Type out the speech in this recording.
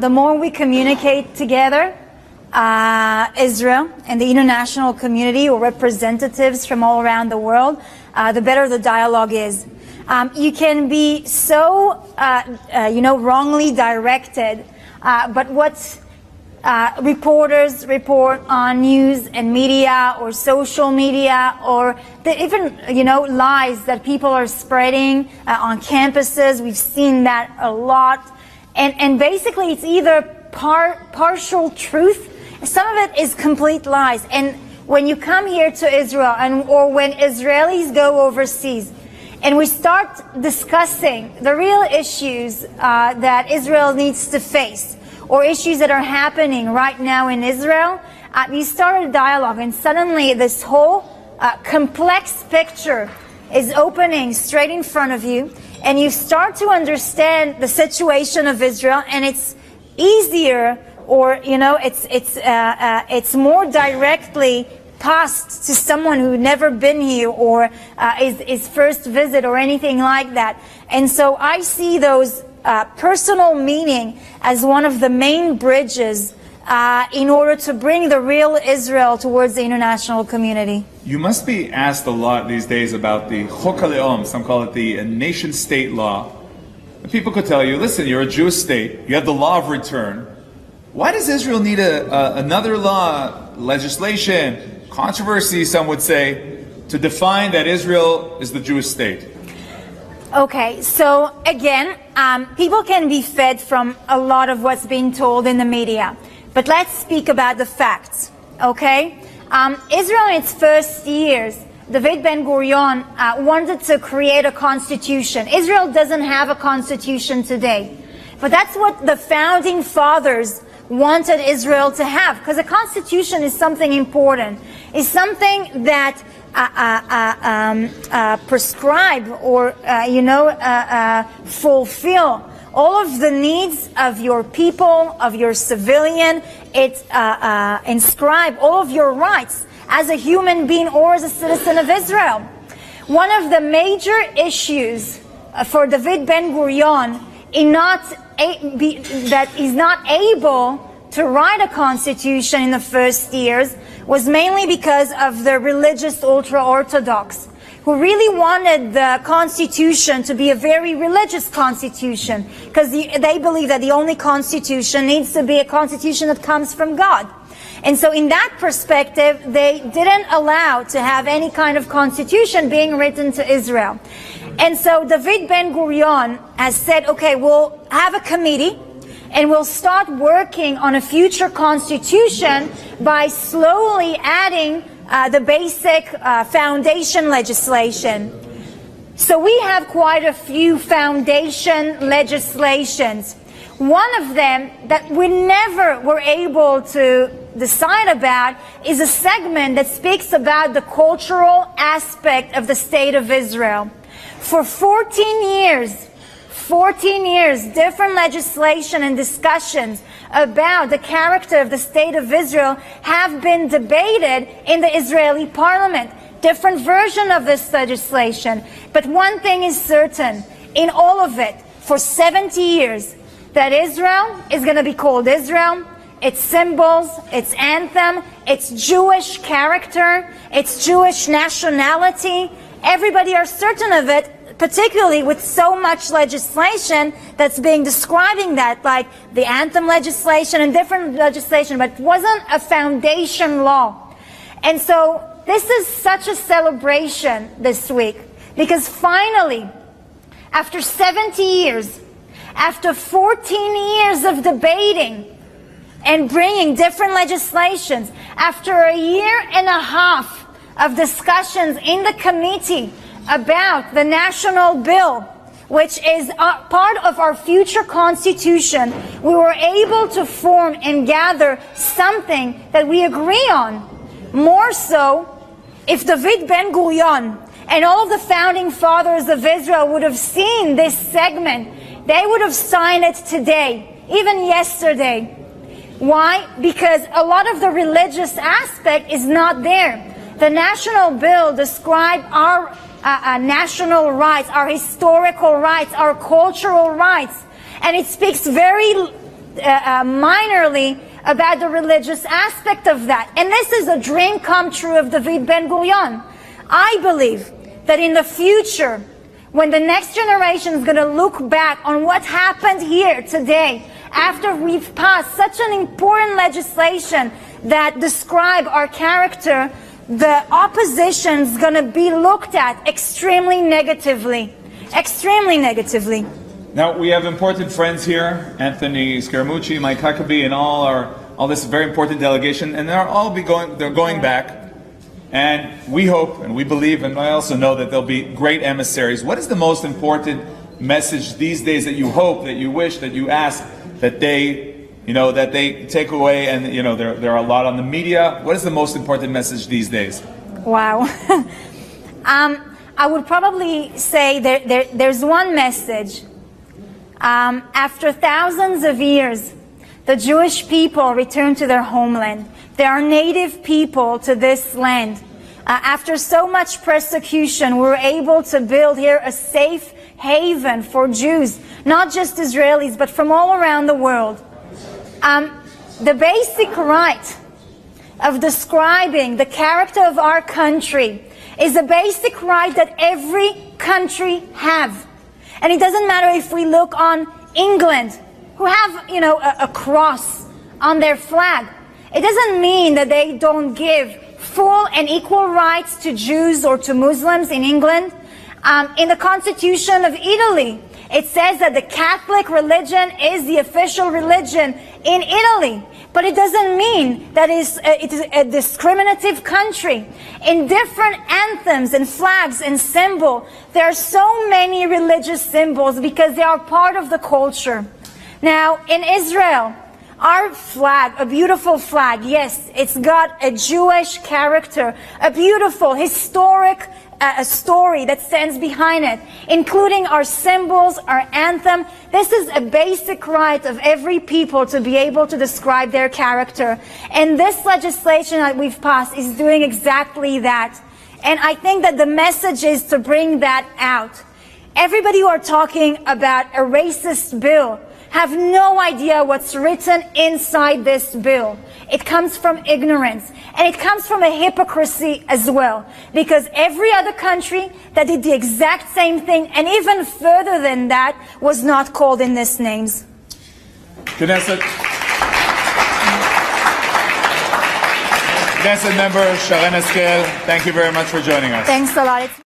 the more we communicate together, uh, Israel and the international community or representatives from all around the world, uh, the better the dialogue is. Um, you can be so, uh, uh you know, wrongly directed, uh, but what uh, reporters report on news and media or social media or the, even, you know, lies that people are spreading on campuses. We've seen that a lot. And, and basically it's either par, partial truth some of it is complete lies. And when you come here to Israel and or when Israelis go overseas and we start discussing the real issues uh, that Israel needs to face or issues that are happening right now in Israel, uh, you start a dialogue and suddenly this whole uh, complex picture is opening straight in front of you and you start to understand the situation of Israel and it's easier or you know it's it's uh, uh, it's more directly passed to someone who never been here or uh, is is first visit or anything like that. And so I see those uh, personal meaning as one of the main bridges. Uh, in order to bring the real Israel towards the international community. You must be asked a lot these days about the Chok HaLeom, some call it the nation state law. And people could tell you, listen, you're a Jewish state, you have the law of return, why does Israel need a, a, another law, legislation, controversy, some would say, to define that Israel is the Jewish state? Okay, so again, um, people can be fed from a lot of what's being told in the media. But let's speak about the facts, okay? Um, Israel in its first years, David Ben Gurion uh, wanted to create a constitution. Israel doesn't have a constitution today. But that's what the founding fathers wanted Israel to have. Because a constitution is something important. It's something that uh, uh, uh, um, uh, prescribe or, uh, you know, fulfill all of the needs of your people, of your civilian. It uh, uh, inscribe all of your rights as a human being or as a citizen of Israel. One of the major issues uh, for David Ben Gurion in not a, be, that is not able to write a constitution in the first years was mainly because of the religious ultra-Orthodox who really wanted the constitution to be a very religious constitution because they believe that the only constitution needs to be a constitution that comes from God. And so in that perspective, they didn't allow to have any kind of constitution being written to Israel. And so David Ben Gurion has said, okay, we'll have a committee and we'll start working on a future constitution by slowly adding uh, the basic uh, foundation legislation. So we have quite a few foundation legislations. One of them that we never were able to decide about is a segment that speaks about the cultural aspect of the state of Israel. For 14 years, 14 years, different legislation and discussions about the character of the state of Israel have been debated in the Israeli parliament. Different version of this legislation. But one thing is certain, in all of it, for 70 years, that Israel is going to be called Israel, its symbols, its anthem, its Jewish character, its Jewish nationality, everybody are certain of it particularly with so much legislation that's being describing that, like the anthem legislation and different legislation, but it wasn't a foundation law. And so this is such a celebration this week because finally, after 70 years, after 14 years of debating and bringing different legislations, after a year and a half of discussions in the committee about the national bill, which is uh, part of our future constitution, we were able to form and gather something that we agree on. More so, if David Ben Gurion and all of the founding fathers of Israel would have seen this segment, they would have signed it today, even yesterday. Why? Because a lot of the religious aspect is not there. The national bill describes our uh, uh, national rights, our historical rights, our cultural rights. And it speaks very uh, minorly about the religious aspect of that. And this is a dream come true of David Ben Gurion. I believe that in the future, when the next generation is going to look back on what happened here today, after we've passed such an important legislation that describe our character, the opposition is going to be looked at extremely negatively. Extremely negatively. Now we have important friends here, Anthony Scaramucci, Mike Huckabee, and all our all this very important delegation, and they're all be going they're going back. And we hope and we believe, and I also know that they'll be great emissaries. What is the most important message these days that you hope, that you wish, that you ask that they, you know, that they take away? And you know, there there are a lot on the media. What is the most important message these days? Wow. um, I would probably say there, there, there's one message. Um, after thousands of years, the Jewish people returned to their homeland. They are native people to this land. Uh, after so much persecution, we were able to build here a safe haven for Jews, not just Israelis, but from all around the world. Um, the basic right of describing the character of our country is a basic right that every country have. And it doesn't matter if we look on England, who have, you know, a, a cross on their flag. It doesn't mean that they don't give full and equal rights to Jews or to Muslims in England. Um, in the Constitution of Italy, it says that the Catholic religion is the official religion in Italy. But it doesn't mean that it's a, it is a discriminative country. In different anthems and flags and symbol, there are so many religious symbols because they are part of the culture. Now, in Israel, our flag, a beautiful flag, yes, it's got a Jewish character, a beautiful historic a story that stands behind it, including our symbols, our anthem. This is a basic right of every people to be able to describe their character. And this legislation that we've passed is doing exactly that. And I think that the message is to bring that out. Everybody who are talking about a racist bill have no idea what's written inside this bill. It comes from ignorance. And it comes from a hypocrisy as well. Because every other country that did the exact same thing, and even further than that, was not called in these names. Knesset. Knesset member Sharen Haskel, thank you very much for joining us. Thanks a lot. It's